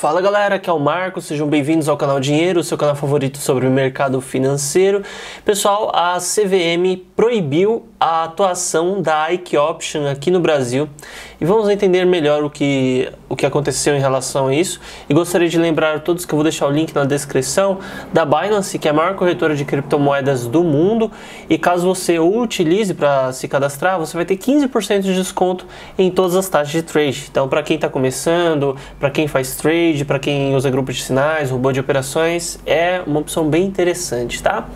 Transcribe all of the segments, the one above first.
Fala galera, aqui é o Marco, sejam bem-vindos ao canal Dinheiro, seu canal favorito sobre o mercado financeiro. Pessoal, a CVM proibiu a atuação da Ike Option aqui no Brasil e vamos entender melhor o que, o que aconteceu em relação a isso. E gostaria de lembrar a todos que eu vou deixar o link na descrição da Binance, que é a maior corretora de criptomoedas do mundo. E caso você o utilize para se cadastrar, você vai ter 15% de desconto em todas as taxas de trade. Então, para quem está começando, para quem faz trade, para quem usa grupo de sinais, robô de operações, é uma opção bem interessante, tá?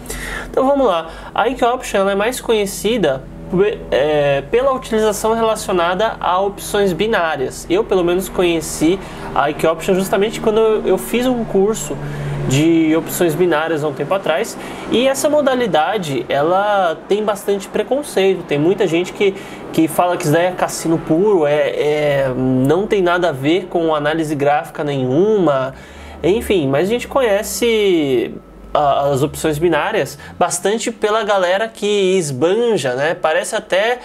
Então vamos lá. A Ike Option é mais conhecida é, pela utilização relacionada a opções binárias. Eu, pelo menos, conheci a IQ Option justamente quando eu fiz um curso de opções binárias há um tempo atrás. E essa modalidade ela tem bastante preconceito. Tem muita gente que, que fala que isso daí é cassino puro é, é não tem nada a ver com análise gráfica nenhuma. Enfim mas a gente conhece as opções binárias bastante pela galera que esbanja, né? Parece até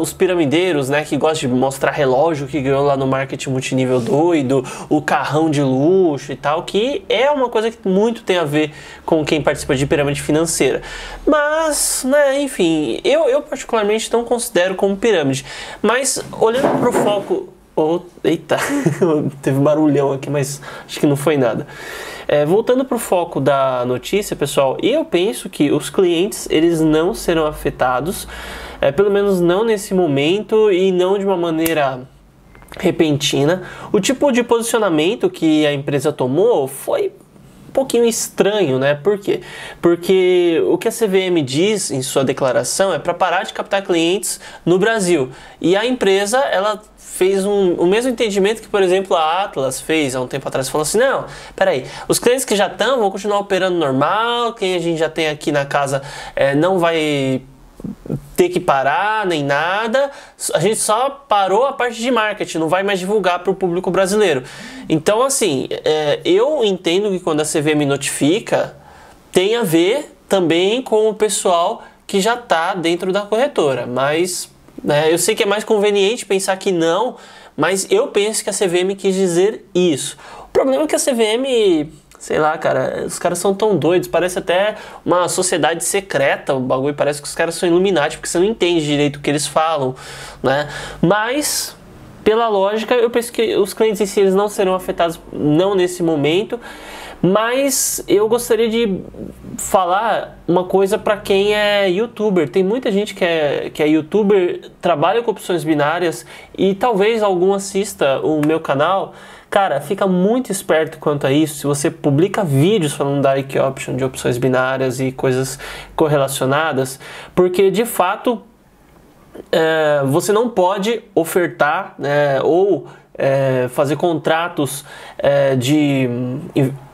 os piramideiros, né? Que gostam de mostrar relógio que ganhou lá no marketing multinível doido, o carrão de luxo e tal, que é uma coisa que muito tem a ver com quem participa de pirâmide financeira. Mas, né, enfim, eu, eu particularmente não considero como pirâmide. Mas olhando para o foco Oh, eita, teve barulhão aqui, mas acho que não foi nada. É, voltando para o foco da notícia, pessoal, eu penso que os clientes eles não serão afetados, é, pelo menos não nesse momento e não de uma maneira repentina. O tipo de posicionamento que a empresa tomou foi pouquinho estranho, né? Por quê? Porque o que a CVM diz em sua declaração é para parar de captar clientes no Brasil. E a empresa, ela fez um, o mesmo entendimento que, por exemplo, a Atlas fez há um tempo atrás, falou assim, não, peraí, os clientes que já estão vão continuar operando normal, quem a gente já tem aqui na casa é, não vai ter que parar nem nada. A gente só parou a parte de marketing, não vai mais divulgar para o público brasileiro. Então, assim, é, eu entendo que quando a CVM notifica, tem a ver também com o pessoal que já está dentro da corretora. Mas né, eu sei que é mais conveniente pensar que não, mas eu penso que a CVM quis dizer isso. O problema é que a CVM Sei lá, cara, os caras são tão doidos, parece até uma sociedade secreta, o bagulho parece que os caras são iluminados, porque você não entende direito o que eles falam, né? Mas, pela lógica, eu penso que os clientes em si eles não serão afetados, não nesse momento, mas eu gostaria de falar uma coisa para quem é youtuber. Tem muita gente que é, que é youtuber, trabalha com opções binárias e talvez algum assista o meu canal Cara, fica muito esperto quanto a isso. Se você publica vídeos falando da IQ Option, de opções binárias e coisas correlacionadas, porque de fato é, você não pode ofertar é, ou é, fazer contratos é, de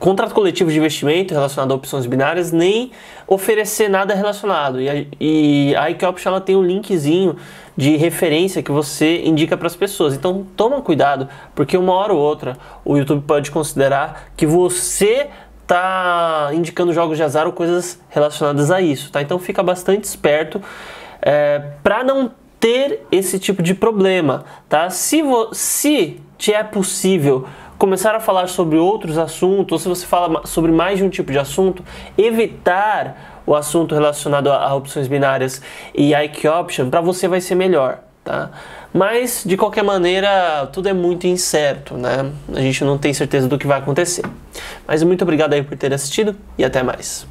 contrato coletivo de investimento relacionado a opções binárias, nem oferecer nada relacionado. E a, e a ela tem um linkzinho de referência que você indica para as pessoas. Então toma cuidado, porque uma hora ou outra o YouTube pode considerar que você está indicando jogos de azar ou coisas relacionadas a isso, tá? Então fica bastante esperto é, para não ter esse tipo de problema, tá? Se, se te é possível começar a falar sobre outros assuntos, ou se você fala sobre mais de um tipo de assunto, evitar o assunto relacionado a, a opções binárias e IQ Option, para você vai ser melhor, tá? Mas, de qualquer maneira, tudo é muito incerto, né? A gente não tem certeza do que vai acontecer. Mas muito obrigado aí por ter assistido e até mais.